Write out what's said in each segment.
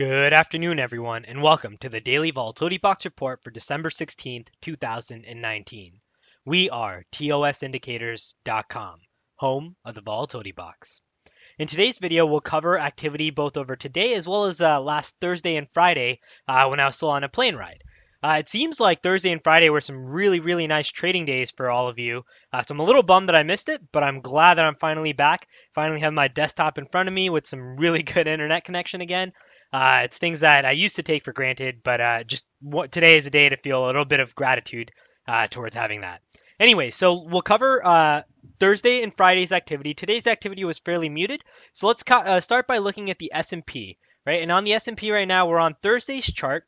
Good afternoon, everyone, and welcome to the Daily Volatility Box Report for December 16th, 2019. We are TOSindicators.com, home of the Volatility Box. In today's video, we'll cover activity both over today as well as uh, last Thursday and Friday uh, when I was still on a plane ride. Uh, it seems like Thursday and Friday were some really, really nice trading days for all of you. Uh, so I'm a little bummed that I missed it, but I'm glad that I'm finally back. Finally have my desktop in front of me with some really good internet connection again. Uh, it's things that I used to take for granted, but uh, just today is a day to feel a little bit of gratitude uh, towards having that. Anyway, so we'll cover uh, Thursday and Friday's activity. Today's activity was fairly muted, so let's uh, start by looking at the S&P. Right, and on the S&P right now, we're on Thursday's chart.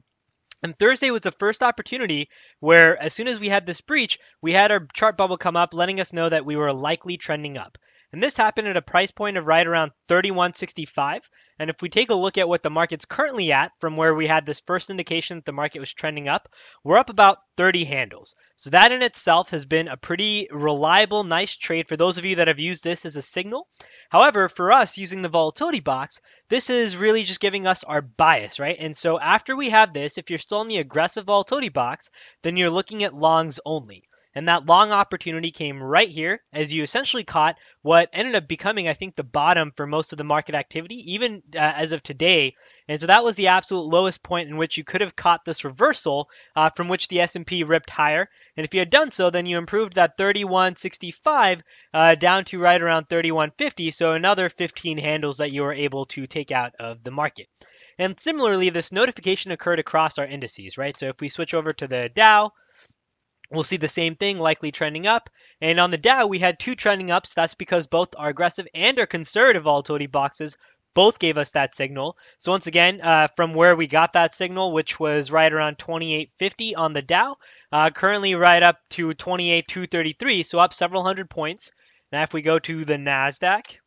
And Thursday was the first opportunity where, as soon as we had this breach, we had our chart bubble come up, letting us know that we were likely trending up. And this happened at a price point of right around 31.65. And if we take a look at what the market's currently at from where we had this first indication that the market was trending up, we're up about 30 handles. So that in itself has been a pretty reliable, nice trade for those of you that have used this as a signal. However, for us using the volatility box, this is really just giving us our bias, right? And so after we have this, if you're still in the aggressive volatility box, then you're looking at longs only. And that long opportunity came right here as you essentially caught what ended up becoming, I think, the bottom for most of the market activity, even uh, as of today. And so that was the absolute lowest point in which you could have caught this reversal uh, from which the S&P ripped higher. And if you had done so, then you improved that 31.65 uh, down to right around 31.50. So another 15 handles that you were able to take out of the market. And similarly, this notification occurred across our indices, right? So if we switch over to the Dow, We'll see the same thing, likely trending up. And on the Dow, we had two trending ups. That's because both our aggressive and our conservative volatility boxes both gave us that signal. So once again, uh, from where we got that signal, which was right around 28.50 on the Dow, uh, currently right up to 28.233, so up several hundred points. Now if we go to the NASDAQ,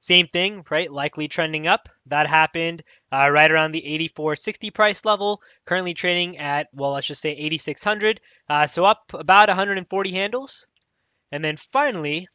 same thing, right? Likely trending up. That happened uh, right around the 84.60 price level. Currently trading at, well, let's just say 8600. Uh, so up about 140 handles. And then finally,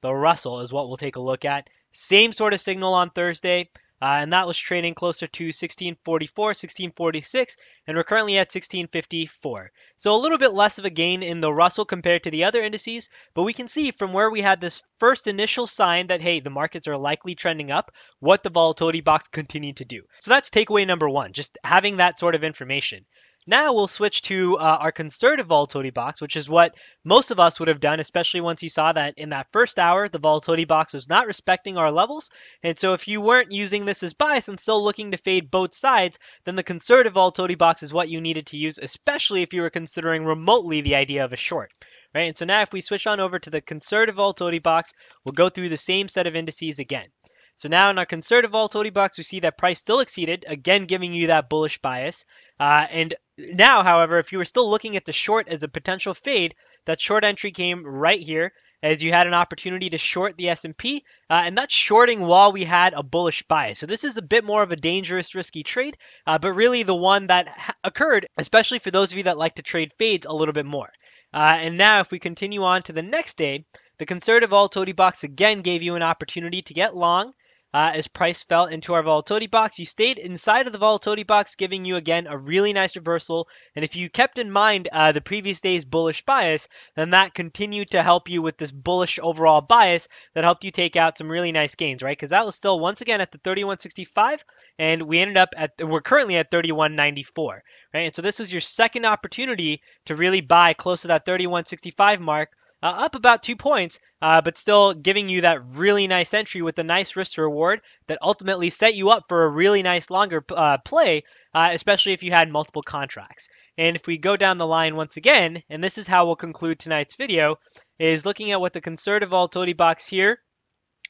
the Russell is what we'll take a look at. Same sort of signal on Thursday. Uh, and that was trading closer to 1644, 1646, and we're currently at 1654. So a little bit less of a gain in the Russell compared to the other indices, but we can see from where we had this first initial sign that, hey, the markets are likely trending up, what the volatility box continued to do. So that's takeaway number one, just having that sort of information. Now we'll switch to uh, our conservative volatility box, which is what most of us would have done, especially once you saw that in that first hour, the volatility box was not respecting our levels. And so if you weren't using this as bias and still looking to fade both sides, then the conservative volatility box is what you needed to use, especially if you were considering remotely the idea of a short. Right, and so now if we switch on over to the conservative volatility box, we'll go through the same set of indices again. So now in our conservative volatility box, we see that price still exceeded, again giving you that bullish bias. Uh, and now, however, if you were still looking at the short as a potential fade, that short entry came right here as you had an opportunity to short the S&P, uh, and that's shorting while we had a bullish bias. So this is a bit more of a dangerous, risky trade, uh, but really the one that ha- occurred, especially for those of you that like to trade fades a little bit more. Uh, and now if we continue on to the next day, the conservative volatility box again gave you an opportunity to get long, uh, as price fell into our volatility box. You stayed inside of the volatility box, giving you again a really nice reversal. And if you kept in mind uh, the previous day's bullish bias, then that continued to help you with this bullish overall bias that helped you take out some really nice gains, right? Because that was still once again at the 3165, and we ended up at we're currently at 3194, right? And so this was your second opportunity to really buy close to that 3165 mark uh, up about two points, uh, but still giving you that really nice entry with a nice risk to reward that ultimately set you up for a really nice longer uh, play, uh, especially if you had multiple contracts. And if we go down the line once again, and this is how we'll conclude tonight's video, is looking at what the conservative volatility box here,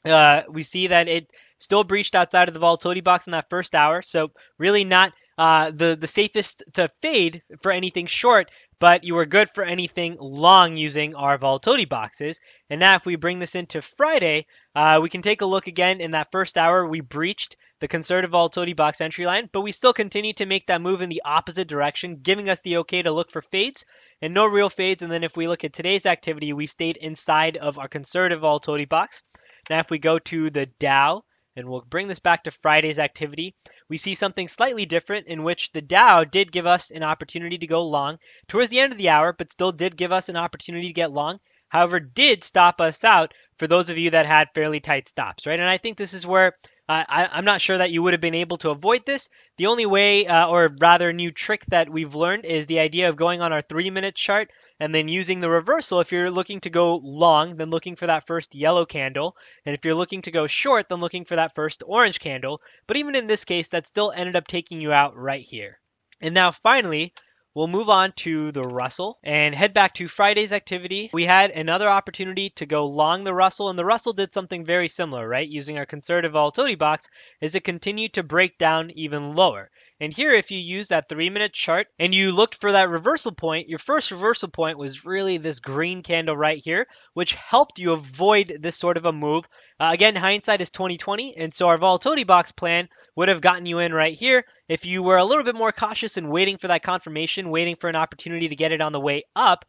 uh, we see that it still breached outside of the volatility box in that first hour, so really not uh, the the safest to fade for anything short, but you were good for anything long using our volatility boxes. And now if we bring this into Friday, uh, we can take a look again in that first hour. We breached the conservative volatility box entry line, but we still continue to make that move in the opposite direction, giving us the okay to look for fades and no real fades. And then if we look at today's activity, we stayed inside of our conservative volatility box. Now if we go to the Dow, and we'll bring this back to Friday's activity, we see something slightly different in which the Dow did give us an opportunity to go long towards the end of the hour, but still did give us an opportunity to get long. However, did stop us out for those of you that had fairly tight stops, right? And I think this is where uh, I, am not sure that you would have been able to avoid this. The only way, uh, or rather, new trick that we've learned is the idea of going on our three minute chart and then using the reversal if you're looking to go long, then looking for that first yellow candle. And if you're looking to go short, then looking for that first orange candle. But even in this case, that still ended up taking you out right here. And now finally, We'll move on to the Russell and head back to Friday's activity. We had another opportunity to go long the Russell, and the Russell did something very similar, right? Using our conservative volatility box, is it continued to break down even lower. And here, if you use that three minute chart and you looked for that reversal point, your first reversal point was really this green candle right here, which helped you avoid this sort of a move. Uh, again, hindsight is 2020, and so our volatility box plan would have gotten you in right here. If you were a little bit more cautious and waiting for that confirmation, waiting for an opportunity to get it on the way up,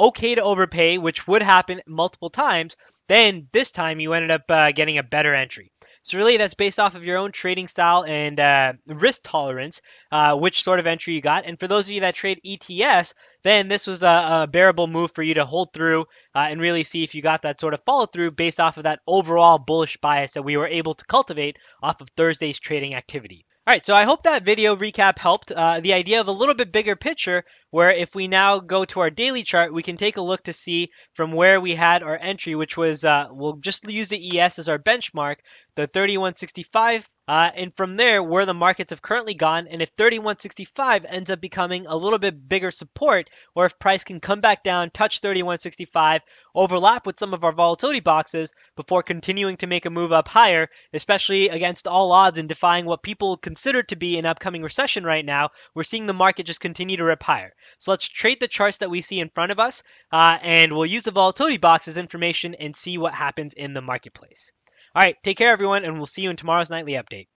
okay to overpay, which would happen multiple times, then this time you ended up uh, getting a better entry. So really, that's based off of your own trading style and uh, risk tolerance, uh, which sort of entry you got. And for those of you that trade ETS, then this was a, a bearable move for you to hold through uh, and really see if you got that sort of follow through based off of that overall bullish bias that we were able to cultivate off of Thursday's trading activity. All right, so I hope that video recap helped. Uh, the idea of a little bit bigger picture, where if we now go to our daily chart, we can take a look to see from where we had our entry, which was, uh, we'll just use the ES as our benchmark, the 3165 uh, and from there, where the markets have currently gone, and if 3165 ends up becoming a little bit bigger support, or if price can come back down, touch 3165, overlap with some of our volatility boxes before continuing to make a move up higher, especially against all odds and defying what people consider to be an upcoming recession right now, we're seeing the market just continue to rip higher. So let's trade the charts that we see in front of us, uh, and we'll use the volatility box as information and see what happens in the marketplace. All right, take care, everyone, and we'll see you in tomorrow's nightly update.